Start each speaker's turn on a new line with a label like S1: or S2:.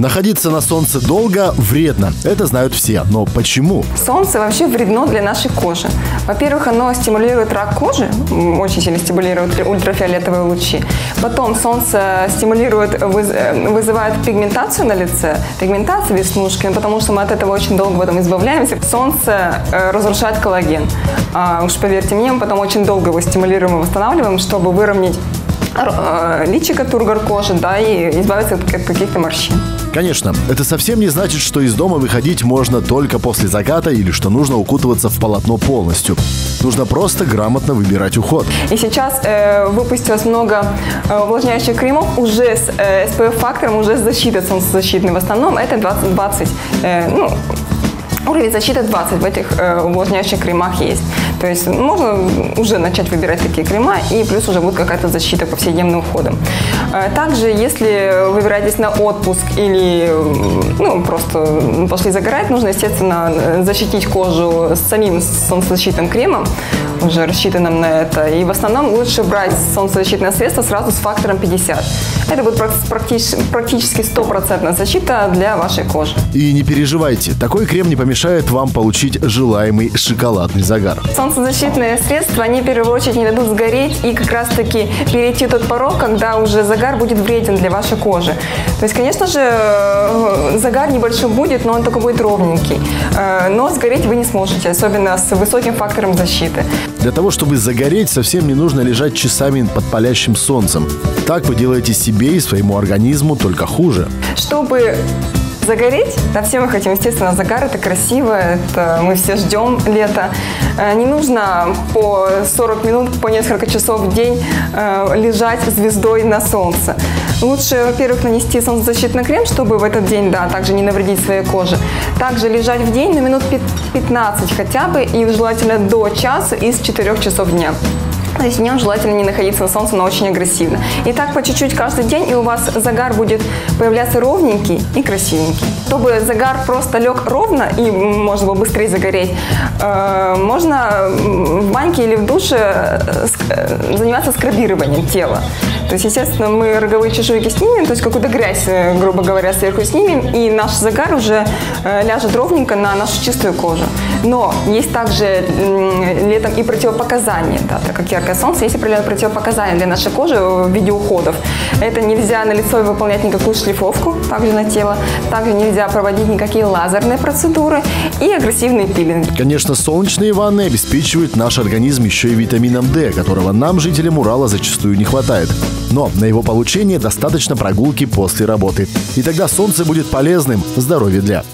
S1: Находиться на солнце долго вредно. Это знают все. Но почему?
S2: Солнце вообще вредно для нашей кожи. Во-первых, оно стимулирует рак кожи, очень сильно стимулирует ультрафиолетовые лучи. Потом солнце стимулирует, э, вызывает пигментацию на лице, пигментацию веснушки, потому что мы от этого очень долго в этом избавляемся. Солнце э, разрушает коллаген. А уж поверьте мне, мы потом очень долго его стимулируем и восстанавливаем, чтобы выровнять э, личико, тургор кожи, да, и избавиться от каких-то морщин.
S1: Конечно, это совсем не значит, что из дома выходить можно только после заката или что нужно укутываться в полотно полностью. Нужно просто грамотно выбирать уход.
S2: И сейчас э, выпустилось много э, увлажняющих кремов уже с э, SPF-фактором, уже с защитой солнцезащитной. В основном это 20-20, э, ну, уровень защиты 20 в этих э, увлажняющих кремах есть. То есть можно уже начать выбирать такие крема, и плюс уже будет какая-то защита повседневным уходом. Э, также, если выбираетесь на отпуск или ну, просто пошли загорать, нужно, естественно, защитить кожу самим солнцезащитным кремом, уже рассчитанным на это. И в основном лучше брать солнцезащитное средство сразу с фактором 50. Это будет практически стопроцентная защита для вашей кожи.
S1: И не переживайте, такой крем не помешает вам получить желаемый шоколадный загар.
S2: Солнцезащитные средства, они в первую очередь не дадут сгореть и как раз-таки перейти тот порог, когда уже загар будет вреден для вашей кожи. То есть, конечно же, э, загар небольшой будет, но он только будет ровненький. Э, но сгореть вы не сможете, особенно с высоким фактором защиты.
S1: Для того, чтобы загореть, совсем не нужно лежать часами под палящим солнцем. Так вы делаете себе и своему организму только хуже.
S2: Чтобы загореть. Да, все мы хотим, естественно, загар, это красиво, это мы все ждем лето. Э, не нужно по 40 минут, по несколько часов в день э, лежать звездой на солнце. Лучше, во-первых, нанести солнцезащитный крем, чтобы в этот день, да, также не навредить своей коже. Также лежать в день на минут 15 хотя бы и желательно до часа из 4 часов дня. То есть днем желательно не находиться на солнце, но очень агрессивно. И так по чуть-чуть каждый день, и у вас загар будет появляться ровненький и красивенький. Чтобы загар просто лег ровно и можно было быстрее загореть, э, можно в баньке или в душе э, э, заниматься скрабированием тела. То есть, естественно, мы роговые чешуйки снимем, то есть какую-то грязь, э, грубо говоря, сверху снимем, и наш загар уже э, ляжет ровненько на нашу чистую кожу. Но есть также летом и противопоказания, да, так как яркое солнце, есть определенные противопоказания для нашей кожи в виде уходов. Это нельзя на лицо выполнять никакую шлифовку, также на тело, также нельзя проводить никакие лазерные процедуры и агрессивные пилинги.
S1: Конечно, солнечные ванны обеспечивают наш организм еще и витамином D, которого нам, жителям Урала, зачастую не хватает. Но на его получение достаточно прогулки после работы. И тогда солнце будет полезным здоровью для.